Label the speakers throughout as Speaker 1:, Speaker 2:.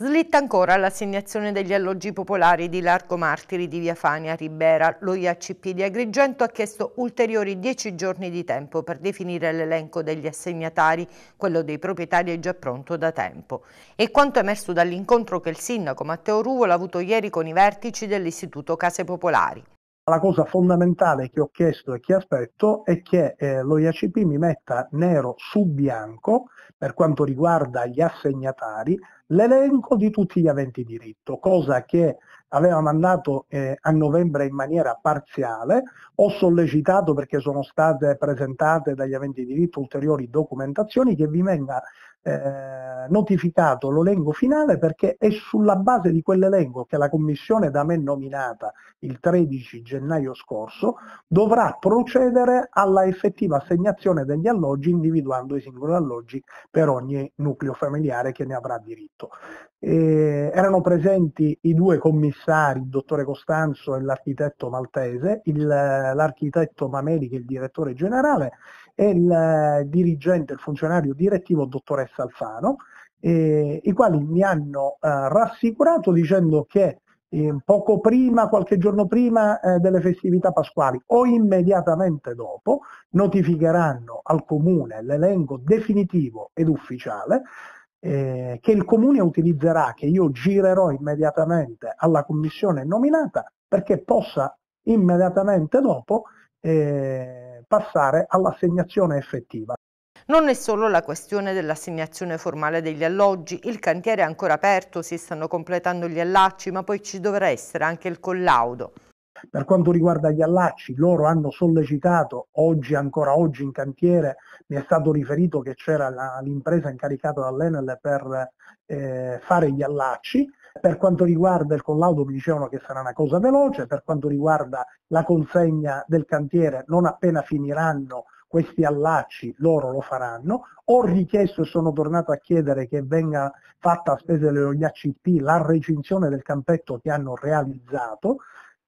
Speaker 1: Slitta ancora l'assegnazione degli alloggi popolari di Largo Martiri di Via Fania Ribera. Lo IACP di Agrigento ha chiesto ulteriori dieci giorni di tempo per definire l'elenco degli assegnatari, quello dei proprietari è già pronto da tempo. E quanto emerso dall'incontro che il sindaco Matteo Ruvola ha avuto ieri con i vertici dell'Istituto Case Popolari.
Speaker 2: La cosa fondamentale che ho chiesto e che aspetto è che eh, lo IACP mi metta nero su bianco, per quanto riguarda gli assegnatari, l'elenco di tutti gli aventi diritto, cosa che aveva mandato eh, a novembre in maniera parziale, ho sollecitato perché sono state presentate dagli aventi diritto ulteriori documentazioni che vi venga eh, notificato l'elenco finale perché è sulla base di quell'elenco che la commissione da me nominata il 13 gennaio scorso dovrà procedere alla effettiva assegnazione degli alloggi individuando i singoli alloggi per ogni nucleo familiare che ne avrà diritto. Eh, erano presenti i due commissari, il dottore Costanzo e l'architetto maltese, l'architetto Mameli che è il direttore generale e il dirigente, il funzionario direttivo dottoressa Alfano, eh, i quali mi hanno eh, rassicurato dicendo che eh, poco prima, qualche giorno prima eh, delle festività pasquali o immediatamente dopo notificheranno al comune l'elenco definitivo ed ufficiale eh, che il comune utilizzerà, che io girerò immediatamente alla commissione nominata perché possa immediatamente dopo eh, passare all'assegnazione effettiva.
Speaker 1: Non è solo la questione dell'assegnazione formale degli alloggi, il cantiere è ancora aperto, si stanno completando gli allacci, ma poi ci dovrà essere anche il collaudo.
Speaker 2: Per quanto riguarda gli allacci, loro hanno sollecitato, oggi, ancora oggi in cantiere, mi è stato riferito che c'era l'impresa incaricata dall'Enel per eh, fare gli allacci, per quanto riguarda il collaudo mi dicevano che sarà una cosa veloce, per quanto riguarda la consegna del cantiere non appena finiranno questi allacci loro lo faranno. Ho richiesto e sono tornato a chiedere che venga fatta a spese degli ACP la recinzione del campetto che hanno realizzato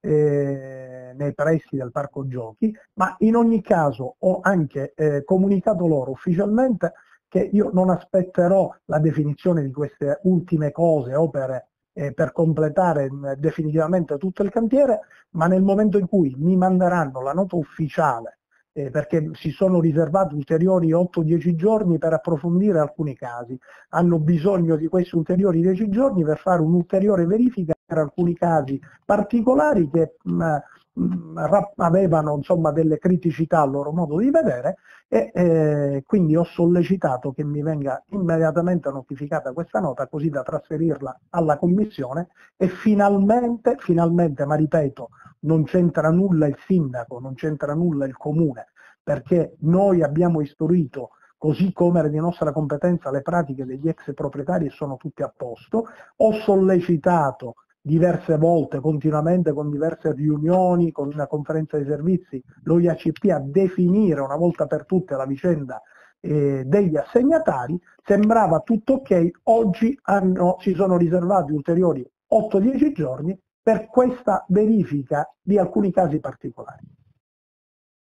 Speaker 2: eh, nei pressi del parco giochi, ma in ogni caso ho anche eh, comunicato loro ufficialmente che io non aspetterò la definizione di queste ultime cose, opere eh, per completare mh, definitivamente tutto il cantiere, ma nel momento in cui mi manderanno la nota ufficiale eh, perché si sono riservati ulteriori 8-10 giorni per approfondire alcuni casi. Hanno bisogno di questi ulteriori 10 giorni per fare un'ulteriore verifica per alcuni casi particolari che mh, mh, avevano insomma, delle criticità al loro modo di vedere e eh, quindi ho sollecitato che mi venga immediatamente notificata questa nota così da trasferirla alla Commissione e finalmente, finalmente, ma ripeto, non c'entra nulla il sindaco, non c'entra nulla il comune, perché noi abbiamo istruito così come di nostra competenza le pratiche degli ex proprietari sono tutte a posto. Ho sollecitato diverse volte, continuamente con diverse riunioni, con una conferenza dei servizi, lo IACP a definire una volta per tutte la vicenda eh, degli assegnatari, sembrava tutto ok, oggi hanno, si sono riservati ulteriori 8-10 giorni per questa verifica di alcuni casi particolari.